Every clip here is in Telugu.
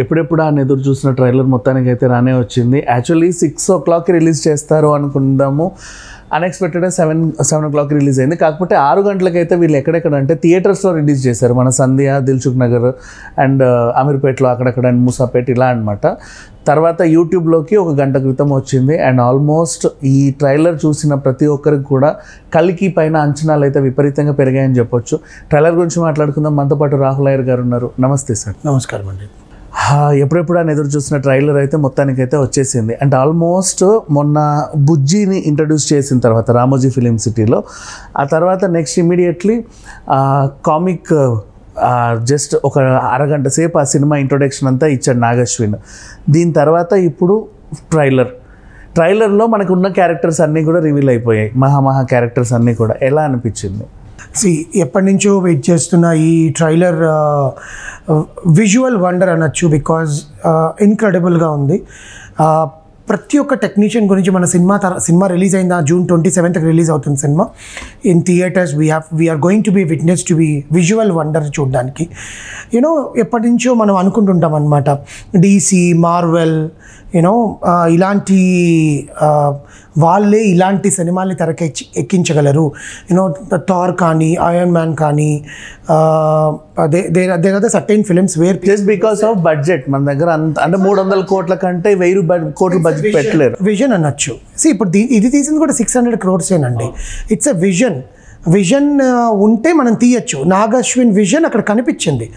ఎప్పుడెప్పుడు ఆయన ఎదురు చూసిన ట్రైలర్ మొత్తానికి అయితే రానే వచ్చింది. యాక్చువల్లీ సిక్స్ ఓ క్లాక్కి రిలీజ్ చేస్తారు అనుకుందాము. అన్ఎక్స్పెక్టెడ్గా seven seven o'clock release అయింది. కాకపోతే ఆరు గంటలకైతే వీళ్ళు ఎక్కడెక్కడ అంటే థియేటర్స్లో రిలీజ్ చేశారు. మన సంధ్య దిల్సుఖ్ నగర్ అండ్ uh, అమీర్పేట్లో అక్కడక్కడ అండ్ మూసాపేట్ ఇలా అనమాట తర్వాత యూట్యూబ్లోకి ఒక గంట క్రితం వచ్చింది. అండ్ ఆల్మోస్ట్ ఈ ట్రైలర్ చూసిన ప్రతి ఒక్కరికి కూడా కలికి పైన అంచనాలు అయితే విపరీతంగా పెరిగాయని చెప్పొచ్చు. ట్రైలర్ గురించి మాట్లాడుకుందాం. మనతో పాటు రాహుల్ అయ్యర్ గారు ఉన్నారు. నమస్తే సార్. నమస్కారం అండి ఎప్పుడెప్పుడు ఆయన ఎదురు చూసిన ట్రైలర్ అయితే మొత్తానికైతే వచ్చేసింది. అండ్ ఆల్మోస్ట్ మొన్న బుజ్జిని ఇంట్రడ్యూస్ చేసిన తర్వాత రామోజీ ఫిలిం సిటీలో ఆ తర్వాత నెక్స్ట్ ఇమీడియట్లీ కామిక్ జస్ట్ ఒక అరగంట సేపు ఆ సినిమా ఇంట్రొడక్షన్ అంతా ఇచ్చాడు నాగశ్విన్. దీని తర్వాత ఇప్పుడు ట్రైలర్ ట్రైలర్లో మనకు ఉన్న క్యారెక్టర్స్ అన్నీ కూడా రివీల్ అయిపోయాయి. మహామహా క్యారెక్టర్స్ అన్నీ కూడా. ఎలా అనిపించింది? సి ఎప్పటి నుంచో వెయిట్ చేస్తున్న ఈ ట్రైలర్ విజువల్ వండర్ అనొచ్చు బికాజ్ ఇన్క్రెడిబుల్గా uh, ఉంది. Uh, ప్రతి ఒక్క టెక్నీషియన్ గురించి మన సినిమా తర సినిమా రిలీజ్ అయిందా? జూన్ ట్వంటీ సెవెంత్కి రిలీజ్ అవుతుంది cinema. In theatres we have we are going to be witness to be visual wonder చూడడానికి. యూనో ఎప్పటి నుంచో మనం అనుకుంటుంటాం అనమాట డీసీ మార్వెల్ యూనో ఇలాంటి వాళ్ళే ఇలాంటి సినిమాల్ని తెరకెచ్చి ఎక్కించగలరు. యూనో థార్ కానీ ఐరన్ మ్యాన్ కానీ there there are the certain films where just because of budget మన దగ్గర అంత అంటే మూడు వందల కోట్ల కంటే వెయ్యి కోట్ల బడ్జెట్ పెట్టలేరు. విజన్ అనొచ్చు సి ఇప్పుడు ఇది తీసింది కూడా సిక్స్ హండ్రెడ్ క్రోర్సేనండి ఇట్స్ ఎ విజన్ విజన్ ఉంటే మనం తీయచ్చు. నాగశ్విన్ విజన్ అక్కడ కనిపించింది.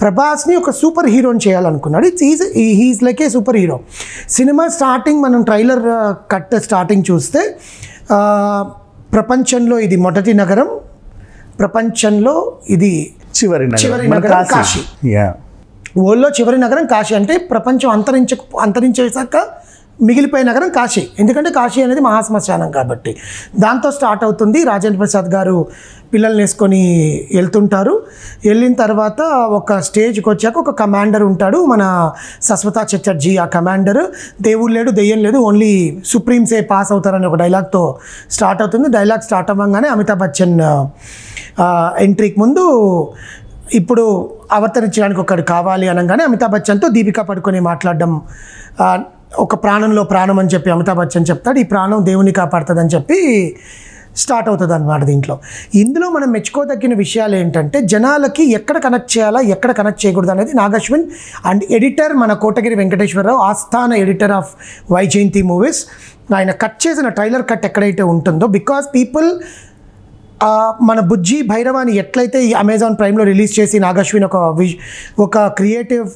ప్రభాస్ని ఒక సూపర్ హీరోని చేయాలనుకున్నాడు. It's is he's like a super hero cinema starting మనం ట్రైలర్ కట్ స్టార్టింగ్ చూస్తే ప్రపంచంలో ఇది మొదటి నగరం ప్రపంచంలో ఇది చివరి. చివరి నగరం కాశీ. ఓల్లో చివరి నగరం కాశీ. అంటే ప్రపంచం అంతరించ అంతరించేసాక మిగిలిపోయిన నగరం కాశీ. ఎందుకంటే కాశీ అనేది మహాశ్మశానం కాబట్టి. దాంతో స్టార్ట్ అవుతుంది రాజేంద్ర ప్రసాద్ గారు పిల్లల్ని వేసుకొని వెళ్తుంటారు. వెళ్ళిన తర్వాత ఒక స్టేజ్కి వచ్చాక ఒక కమాండర్ ఉంటాడు మన సస్వతా చటర్జీ. ఆ కమాండర్ దేవుడు లేడు దెయ్యం లేదు ఓన్లీ సుప్రీంసే పాస్ అవుతారని ఒక డైలాగ్తో స్టార్ట్ అవుతుంది. డైలాగ్ స్టార్ట్ అవ్వగానే అమితాబ్ బచ్చన్ ఎంట్రీకి ముందు ఇప్పుడు అవతరించడానికి ఒకడు కావాలి అనగానే అమితాబ్ బచ్చన్తో దీపికా పడుకొని మాట్లాడడం ఒక ప్రాణంలో ప్రాణం అని చెప్పి అమితాబ్ బచ్చన్ చెప్తాడు. ఈ ప్రాణం దేవుని కాపాడుతుందని చెప్పి స్టార్ట్ అవుతుంది అనమాట దీంట్లో. ఇందులో మనం మెచ్చుకోదగిన విషయాలు ఏంటంటే జనాలకి ఎక్కడ కనెక్ట్ చేయాలా ఎక్కడ కనెక్ట్ చేయకూడదు అనేది నాగశ్విన్ అండ్ ఎడిటర్ మన కోటగిరి వెంకటేశ్వరరావు ఆస్థాన ఎడిటర్ ఆఫ్ వైజయంతి మూవీస్. ఆయన కట్ చేసిన ట్రైలర్ కట్ ఎక్కడైతే ఉంటుందో బికాస్ పీపుల్ మన బుజ్జి భైరవాని ఎట్లయితే ఈ అమెజాన్ ప్రైమ్లో రిలీజ్ చేసి నాగశ్విన్ ఒక విజ్ ఒక క్రియేటివ్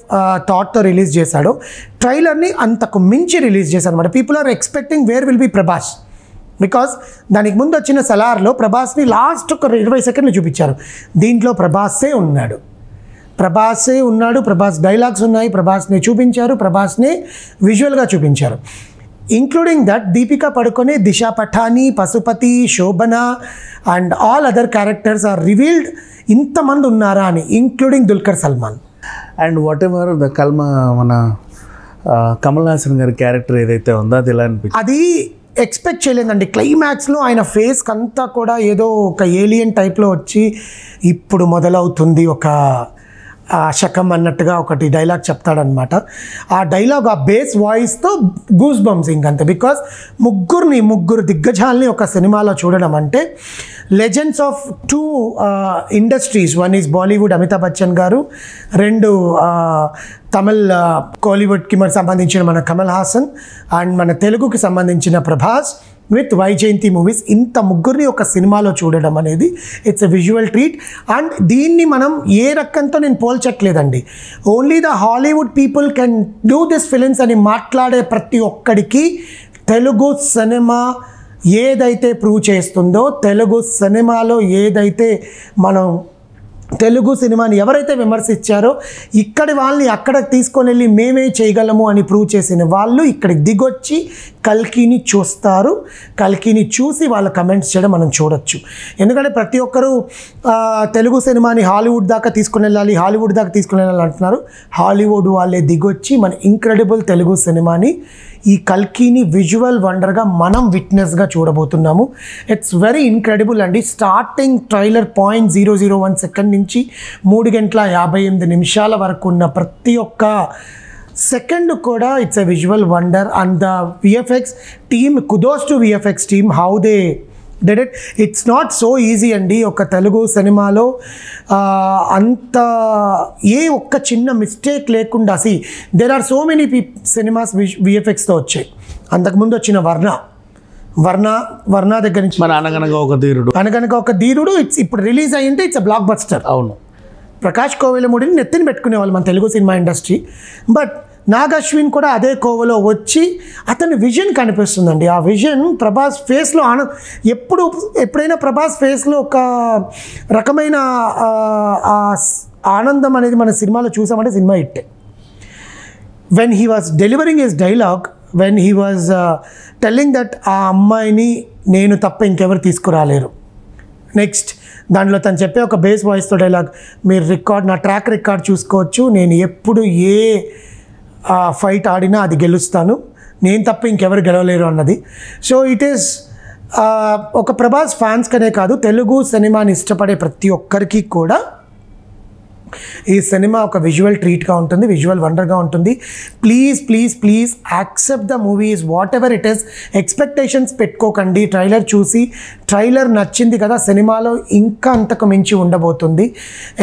థాట్తో రిలీజ్ చేశాడో ట్రైలర్ని అంతకు మించి రిలీజ్ చేశారు అనమాట people are expecting where will be Prabhas because దానికి ముందు వచ్చిన సలార్లో ప్రభాస్ని లాస్ట్ ఒక ఇరవై సెకండ్లు చూపించారు. దీంట్లో ప్రభాసే ఉన్నాడు. ప్రభాసే ఉన్నాడు ప్రభాస్ డైలాగ్స్ ఉన్నాయి ప్రభాస్ని చూపించారు ప్రభాస్ని విజువల్గా చూపించారు. Including that Deepika Padukone Disha Patani Pashupathi Shobhana and all other characters are revealed ఇంతమంది ఉన్నారా అని including Dulquer Salmaan and whatever the కల్మ మన కమల్ హాసన్ గారి క్యారెక్టర్ ఏదైతే ఉందో అది ఎలా అనిపించింది? అది ఎక్స్పెక్ట్ చేయలేదండి. క్లైమాక్స్లో ఆయన ఫేస్కి అంతా కూడా ఏదో ఒక ఏలియన్ టైప్లో వచ్చి ఇప్పుడు మొదలవుతుంది ఒక శకం అన్నట్టుగా ఒకటి డైలాగ్ చెప్తాడనమాట ఆ డైలాగ్ ఆ బేస్ వాయిస్తో గూస్ బంప్స్ ఇంకంతే బికాస్ ముగ్గురిని ముగ్గురు దిగ్గజాల్ని ఒక సినిమాలో చూడడం అంటే legends of two industries one is Bollywood Amitabh Bachchan garu. రెండు తమిళ్ కోలీవుడ్కి మనకు సంబంధించిన మన కమల్ హాసన్ అండ్ మన తెలుగుకి సంబంధించిన ప్రభాస్ విత్ వైజయంతి మూవీస్. ఇంత ముగ్గురిని ఒక సినిమాలో చూడడం అనేది it's a visual treat and దీన్ని మనం ఏ రకంతో నేను పోల్చట్లేదండి. Only the Hollywood people can do this films అని మాట్లాడే ప్రతి ఒక్కడికి తెలుగు సినిమా ఏదైతే ప్రూవ్ చేస్తుందో తెలుగు సినిమాలో ఏదైతే మనం తెలుగు సినిమాని ఎవరైతే విమర్శించారో ఇక్కడి వాళ్ళని అక్కడ తీసుకొని వెళ్ళి మేమే చేయగలము అని ప్రూవ్ చేసిన వాళ్ళు ఇక్కడికి దిగొచ్చి కల్కిని చూస్తారు. కల్కిని చూసి వాళ్ళ కమెంట్స్ చేయడం మనం చూడొచ్చు. ఎందుకంటే ప్రతి ఒక్కరూ తెలుగు సినిమాని హాలీవుడ్ దాకా తీసుకుని వెళ్ళాలి హాలీవుడ్ దాకా తీసుకుని వెళ్ళాలి అంటున్నారు. హాలీవుడ్ వాళ్ళే దిగొచ్చి మన ఇంక్రెడిబుల్ తెలుగు సినిమాని ఈ కల్కీని విజువల్ వండర్గా మనం విట్నెస్గా చూడబోతున్నాము. ఇట్స్ వెరీ ఇన్క్రెడిబుల్ అండి. Starting trailer point zero zero one second నుంచి మూడు గంటల యాభై ఎనిమిది నిమిషాల వరకు ఉన్న ప్రతి ఒక్క సెకండ్ కూడా it's a visual wonder and the VFX team kudos to VFX team how they did it it's not so easy అండి ఒక తెలుగు సినిమాలో అంత ఏ ఒక్క చిన్న మిస్టేక్ లేకుండా see there are so many P cinemas విఎఫ్ఎక్స్తో వచ్చాయి. అంతకుముందు వచ్చిన వర్ణ. వర్ణ వర్ణ దగ్గర నుంచి మన అనగనగా ఒక తీరుడు అనగనక ఒక ధీరుడు ఇట్స్ ఇప్పుడు రిలీజ్ అయ్యింటే ఇట్స్ అ బ్లాక్ బస్టర్ అవును. ప్రకాష్ కోవెలమూడిని నెత్తిని పెట్టుకునేవాళ్ళు మన Telugu cinema industry. But Nag Ashwin కూడా అదే కోవలో వచ్చి అతని విజన్ కనిపిస్తుందండి. ఆ విజన్ ప్రభాస్ ఫేస్లో ఆన ఎప్పుడు ఎప్పుడైనా ప్రభాస్ ఫేస్లో ఒక రకమైన ఆనందం అనేది మన సినిమాలో చూసామంటే సినిమా ఇట్టే when he was delivering his dialogue when he was telling that ఆ అమ్మాయిని నేను తప్ప ఇంకెవరు తీసుకురాలేరు. నెక్స్ట్ దాంట్లో తను చెప్పే ఒక బేస్ వాయిస్తో డైలాగ్ మీరు రికార్డ్ నా ట్రాక్ రికార్డ్ చూసుకోవచ్చు నేను ఎప్పుడు ఏ ఫైట్ ఆడినా అది గెలుస్తాను. నేను తప్ప ఇంకెవరు గెలవలేరు అన్నది. సో ఇట్ ఈస్ ఒక ప్రభాస్ ఫ్యాన్స్కనే కాదు తెలుగు సినిమాని ఇష్టపడే ప్రతి ఒక్కరికి కూడా ఈ సినిమా ఒక విజువల్ ట్రీట్గా ఉంటుంది విజువల్ వండర్గా ఉంటుంది. Please please please accept the movies whatever it is expectations పెట్టుకోకండి. ట్రైలర్ చూసి ట్రైలర్ నచ్చింది కదా సినిమాలో ఇంకా అంతకు మించి ఉండబోతుంది.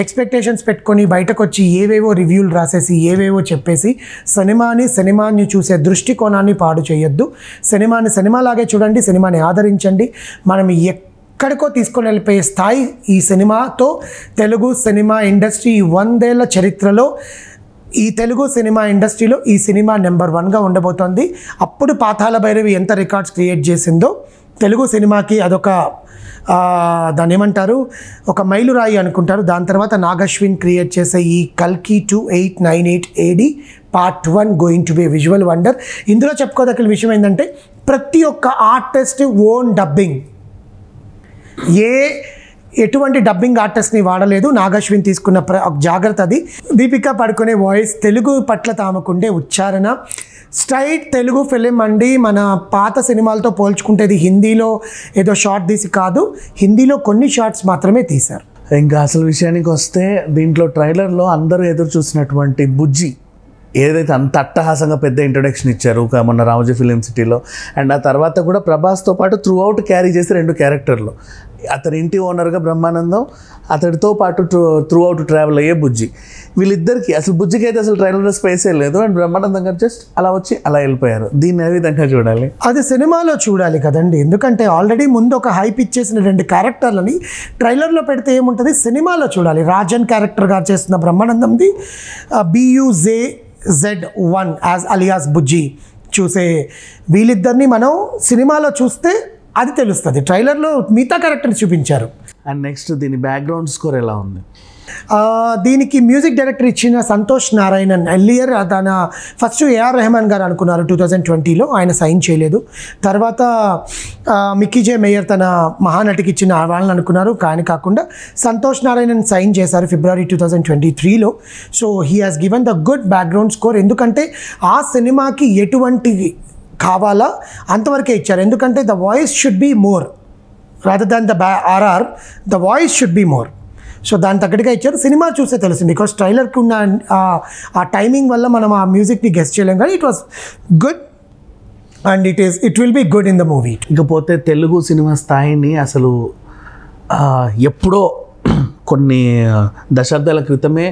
ఎక్స్పెక్టేషన్స్ పెట్టుకొని బయటకు వచ్చి ఏవేవో రివ్యూలు రాసేసి ఏవేవో చెప్పేసి సినిమాని సినిమాని చూసే దృష్టికోణాన్ని పాడు చేయొద్దు. సినిమాని సినిమాలాగే చూడండి సినిమాని ఆదరించండి. మనం ఎక్ ఎక్కడికో తీసుకొని వెళ్ళిపోయే స్థాయి ఈ సినిమాతో తెలుగు సినిమా ఇండస్ట్రీ వందేళ్ళ చరిత్రలో ఈ తెలుగు సినిమా ఇండస్ట్రీలో ఈ సినిమా నెంబర్ వన్గా ఉండబోతోంది. అప్పుడు పాతాల భైరవి ఎంత రికార్డ్స్ క్రియేట్ చేసిందో తెలుగు సినిమాకి అదొక దాన్ని ఏమంటారు? ఒక మైలురాయి అనుకుంటారు. దాని తర్వాత నాగశ్విన్ క్రియేట్ చేసే ఈ కల్కి two eight nine eight AD part one going to be visual wonder. ఇందులో చెప్పుకోదగిన విషయం ఏంటంటే ప్రతి ఒక్క ఆర్టిస్ట్ ఓన్ డబ్బింగ్. ఏ ఎటువంటి డబ్బింగ్ ఆర్టిస్ట్ని వాడలేదు. నాగశ్విన్ తీసుకున్న ప్ర జాగ్రత్త అది. దీపిక పడుకునే వాయిస్ తెలుగు పట్ల తామకుండే ఉచ్చారణ. స్ట్రైట్ తెలుగు ఫిలిం అండి. మన పాత సినిమాలతో పోల్చుకుంటే ఇది హిందీలో ఏదో షార్ట్ తీసి కాదు. హిందీలో కొన్ని షార్ట్స్ మాత్రమే తీశారు. ఇంకా అసలు విషయానికి వస్తే దీంట్లో ట్రైలర్లో అందరూ ఎదురు చూసినటువంటి బుజ్జి ఏదైతే అంత అట్టహాసంగా పెద్ద ఇంట్రొడక్షన్ ఇచ్చారు ఒక మొన్న రామోజీ ఫిలిం సిటీలో అండ్ ఆ తర్వాత కూడా ప్రభాస్తో పాటు త్రూ అవుట్ క్యారీ చేసి రెండు క్యారెక్టర్లు అతని ఇంటి ఓనర్గా బ్రహ్మానందం అతడితో పాటు త్రూ అవుట్ ట్రావెల్ అయ్యే బుజ్జి. వీళ్ళిద్దరికి అసలు బుజ్జికి అయితే అసలు ట్రైలర్లో స్పేసే లేదు. అండ్ బ్రహ్మానందం గారు జస్ట్ అలా వచ్చి అలా వెళ్ళిపోయారు. దీన్ని ఏ విధంగా చూడాలి? అది సినిమాలో చూడాలి కదండి. ఎందుకంటే ఆల్రెడీ ముందు ఒక హైప్ ఇచ్చేసిన రెండు క్యారెక్టర్లని ట్రైలర్లో పెడితే ఏముంటుంది? సినిమాలో చూడాలి. రాజన్ క్యారెక్టర్గా చేస్తున్న బ్రహ్మానందంది B U J Z one as alias Bujji చూసే వీళ్ళిద్దరిని మనం సినిమాలో చూస్తే అది తెలుస్తుంది. ట్రైలర్లో మిగతా క్యారెక్టర్ని చూపించారు. అండ్ నెక్స్ట్ దీని బ్యాక్గ్రౌండ్ స్కోర్ ఎలా ఉంది? దీనికి మ్యూజిక్ డైరెక్టర్ ఇచ్చిన సంతోష్ నారాయణన్ ఎల్లియర్ తన ఫస్ట్ ఏఆర్ రెహమాన్ గారు అనుకున్నారు టూ థౌజండ్ ట్వంటీలో. ఆయన సైన్ చేయలేదు. తర్వాత మిక్కీ జే మేయర్ తన మహానటికి ఇచ్చిన వాళ్ళని అనుకున్నారు. కానీ కాకుండా సంతోష్ నారాయణన్ సైన్ చేశారు ఫిబ్రవరి టూ థౌజండ్ ట్వంటీ త్రీలో. So he has given the good background score ఎందుకంటే ఆ సినిమాకి ఎటువంటి కావాలా? అంతవరకే ఇచ్చారు. ఎందుకంటే the voice should be more rather than the బ్యా RR the voice should be more so దాని తగ్గట్టుగా ఇచ్చారు. సినిమా చూస్తే తెలిసింది. బికాస్ ట్రైలర్కి ఉన్న ఆ- టైమింగ్ వల్ల మనం ఆ మ్యూజిక్ని గెస్ట్ చేయలేం. కానీ it was good and it is it will be good in the movie ఇకపోతే తెలుగు సినిమా స్థాయిని అసలు ఎప్పుడో కొన్ని దశాబ్దాల క్రితమే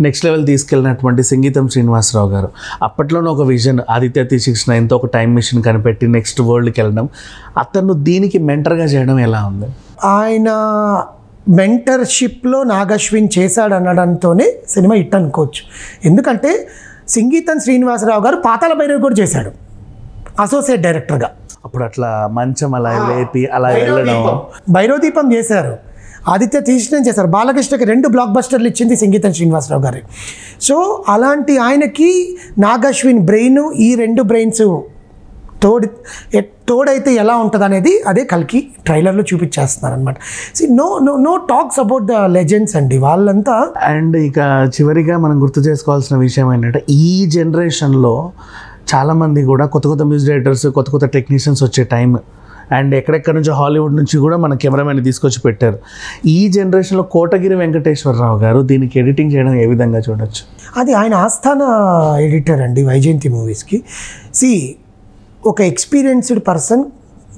నెక్స్ట్ లెవెల్ తీసుకెళ్ళినటువంటి సంగీతం శ్రీనివాసరావు గారు. అప్పట్లోనే ఒక విజన్ ఆదిత్య త్రీ సిక్స్ నైన్తో ఒక టైం మిషన్ కనిపెట్టి నెక్స్ట్ వరల్డ్కి వెళ్ళడం. అతను దీనికి మెంటర్గా చేయడం ఎలా ఉంది? ఆయన మెంటర్షిప్లో నాగశ్విన్ చేశాడు అనడంతోనే సినిమా హిట్ అనుకోవచ్చు. ఎందుకంటే సంగీతం శ్రీనివాసరావు గారు పాతాల భైరవి కూడా చేశాడు. అసోసియేట్ డైరెక్టర్గా. అప్పుడు అట్లా మంచం అలా లేపి అలా వెళ్ళడం. భైరవదీపం చేశారు. ఆదిత్య తీసిన చేశారు? బాలకృష్ణకి రెండు బ్లాక్ బస్టర్లు ఇచ్చింది సంగీతం శ్రీనివాసరావు గారి. సో అలాంటి ఆయనకి నాగశ్విన్ బ్రెయిన్ ఈ రెండు బ్రెయిన్స్ తోడు తోడైతే ఎలా ఉంటుంది అనేది అదే కలికి ట్రైలర్లో చూపించేస్తున్నారు అనమాట see no no no talks about the legends అండి. వాళ్ళంతా అండ్ ఇక చివరిగా మనం గుర్తు చేసుకోవాల్సిన విషయం ఏంటంటే ఈ జనరేషన్లో చాలామంది కూడా కొత్త కొత్త మ్యూజిక్ డైరెక్టర్స్ కొత్త కొత్త టెక్నీషియన్స్ వచ్చే టైం అండ్ ఎక్కడెక్కడ నుంచి హాలీవుడ్ నుంచి కూడా మన కెమెరామెన్ తీసుకొచ్చి పెట్టారు. ఈ జనరేషన్లో కోటగిరి వెంకటేశ్వరరావు గారు దీనికి ఎడిటింగ్ చేయడం ఏ విధంగా చూడొచ్చు? అది ఆయన ఆస్థాన ఎడిటర్ అండి వైజయంతి మూవీస్కి సి ఒక experienced person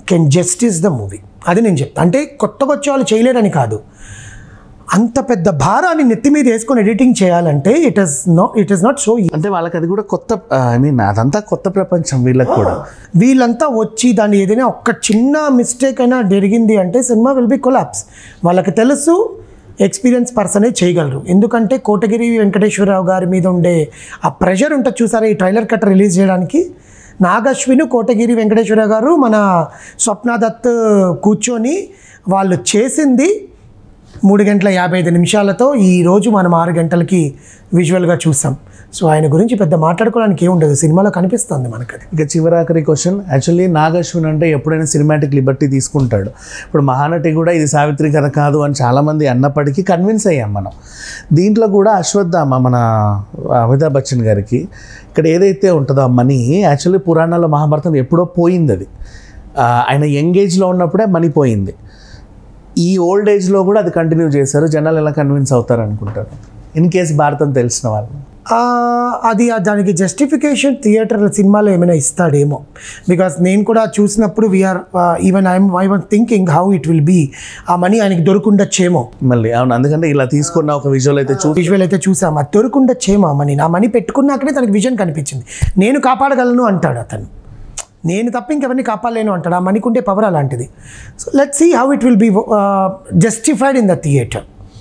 can justice the movie అది నేను చెప్తాను అంటే కొత్తగా వచ్చే వాళ్ళు చేయలేరని కాదు. అంత పెద్ద భారాన్ని నెత్తి మీద వేసుకొని ఎడిటింగ్ చేయాలంటే it is not it is not so అంటే వాళ్ళకి అది కూడా కొత్త ఐ మీన్ అదంతా కొత్త ప్రపంచం వీళ్ళకి కూడా. వీళ్ళంతా వచ్చి దాన్ని ఏదైనా ఒక్క చిన్న మిస్టేక్ అయినా జరిగింది అంటే సినిమా విల్ బి కొలాప్స్ వాళ్ళకి తెలుసు ఎక్స్పీరియన్స్ పర్సనే చేయగలరు. ఎందుకంటే కోటగిరి వెంకటేశ్వరరావు గారి మీద ఉండే ఆ ప్రెషర్ ఉంటుంది చూసారా ఈ ట్రైలర్ కట్ రిలీజ్ చేయడానికి? నాగశ్విని కోటగిరి వెంకటేశ్వరరావు గారు మన స్వప్న దత్ కూర్చొని వాళ్ళు చేసింది మూడు గంటల యాభై ఐదు నిమిషాలతో ఈరోజు మనం ఆరు గంటలకి విజువల్గా చూసాం. సో ఆయన గురించి పెద్ద మాట్లాడుకోవడానికి ఏముండదు సినిమాలో కనిపిస్తుంది మనకి అది ఇక చివరాఖరి క్వశ్చన్ యాక్చువల్లీ నాగశ్వన్ అంటే ఎప్పుడైనా సినిమాటిక్ లిబర్టీ తీసుకుంటాడు. ఇప్పుడు మహానటి కూడా ఇది సావిత్రి కథ కాదు అని చాలామంది అన్నప్పటికీ కన్విన్స్ అయ్యాం మనం. దీంట్లో కూడా అశ్వత్థామ మన అమితాబ్ బచ్చన్ గారికి ఇక్కడ ఏదైతే ఉంటుందో ఆ మనీ యాక్చువల్లీ పురాణాల్లో మహాభారతం ఎప్పుడో పోయింది అది. ఆయన యంగ్ ఏజ్లో ఉన్నప్పుడే మనీ పోయింది. ఈ ఓల్డ్ ఏజ్లో కూడా అది కంటిన్యూ చేశారు. జనాలు ఎలా కన్విన్స్ అవుతారు అనుకుంటారు? ఇన్ కేస్ భారతం తెలిసిన వాళ్ళు అది ఆ దానికి జస్టిఫికేషన్ థియేటర్ సినిమాలో ఏమైనా ఇస్తాడేమో. బికాస్ నేను కూడా చూసినప్పుడు we are even I'm I was thinking how it will be ఆ మనీ ఆయనకి దొరుకుండొచ్చేమో. మళ్ళీ అవును అందుకంటే ఇలా తీసుకున్న ఒక విజువల్ అయితే చూ విజువల్ అయితే చూసాం. అది దొరుకుండొచ్చేమో ఆ మనీ. నా మనీ పెట్టుకున్నాకనే తనకి విజన్ కనిపించింది. నేను కాపాడగలను అంటాడు అతను. నేను తప్ప ఇంకెవరిని కాపాడలేను అంటాడు. ఆ మణికుండే పవర్ అలాంటిది. So let see how it will be justified in the theatre